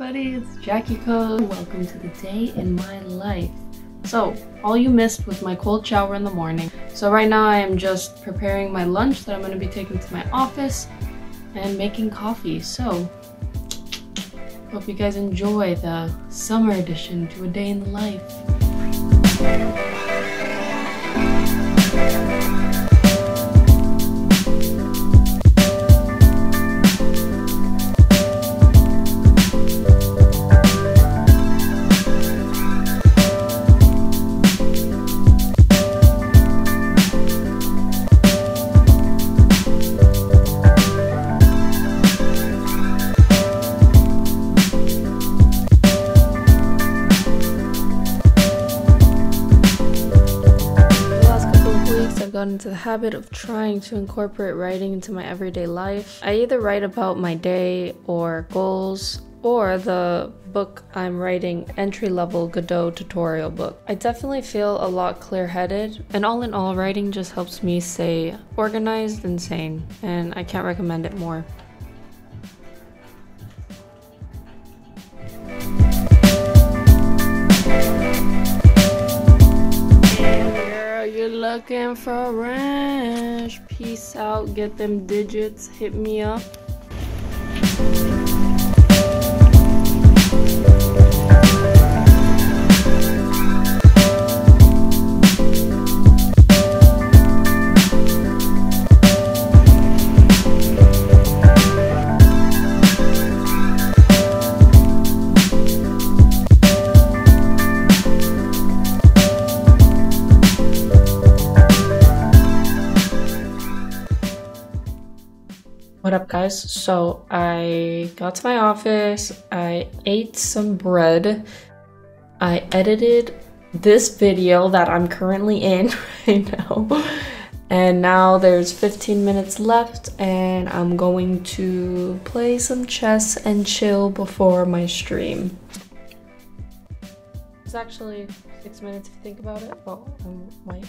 everybody, it's Jackie Codes. Welcome to the day in my life. So, all you missed was my cold shower in the morning. So right now I am just preparing my lunch that I'm going to be taking to my office and making coffee. So, hope you guys enjoy the summer edition to a day in the life. Got into the habit of trying to incorporate writing into my everyday life. I either write about my day or goals or the book I'm writing, entry level Godot tutorial book. I definitely feel a lot clear headed, and all in all, writing just helps me stay organized and sane, and I can't recommend it more. Looking for a ranch. Peace out. Get them digits. Hit me up. What up guys? So I got to my office, I ate some bread, I edited this video that I'm currently in right now, and now there's 15 minutes left and I'm going to play some chess and chill before my stream. It's actually six minutes if you think about it. Oh, I'm white.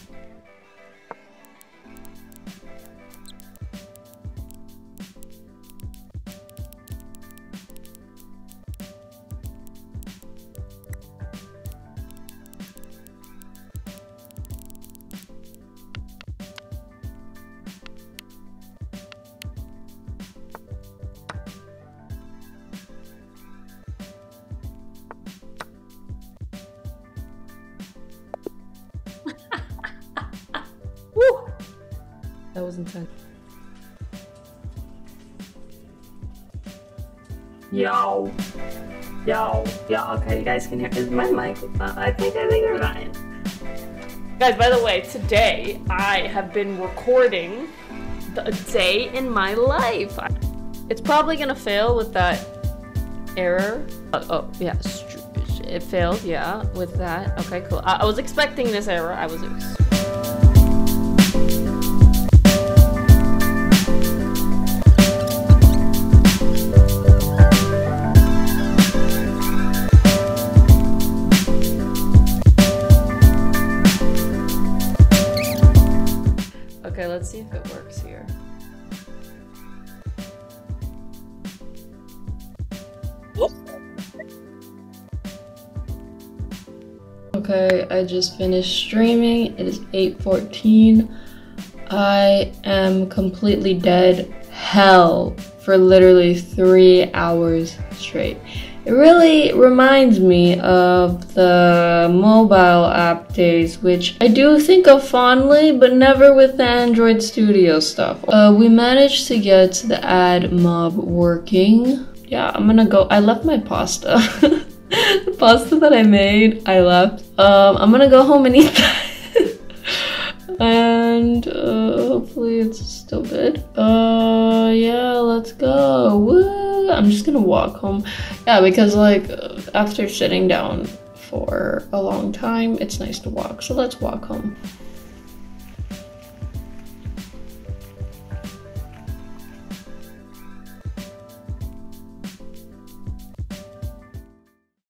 That was intense. Yo. Yo. Yo. Okay, you guys can hear. Is my mic? I think I think you're fine. Guys, by the way, today I have been recording the day in my life. It's probably gonna fail with that error. Uh, oh, yeah, it failed. Yeah, with that. Okay, cool. I, I was expecting this error. I was. Let's see if it works here. Okay, I just finished streaming. It is 8.14. I am completely dead hell for literally three hours straight. It really reminds me of the mobile app days, which I do think of fondly, but never with the Android Studio stuff. Uh, we managed to get the AdMob working. Yeah, I'm gonna go. I left my pasta. the pasta that I made, I left. Um, I'm gonna go home and eat that. and uh, hopefully it's still good. Uh, yeah, let's go. Woo! I'm just gonna walk home. Yeah, because like after sitting down for a long time, it's nice to walk. So let's walk home.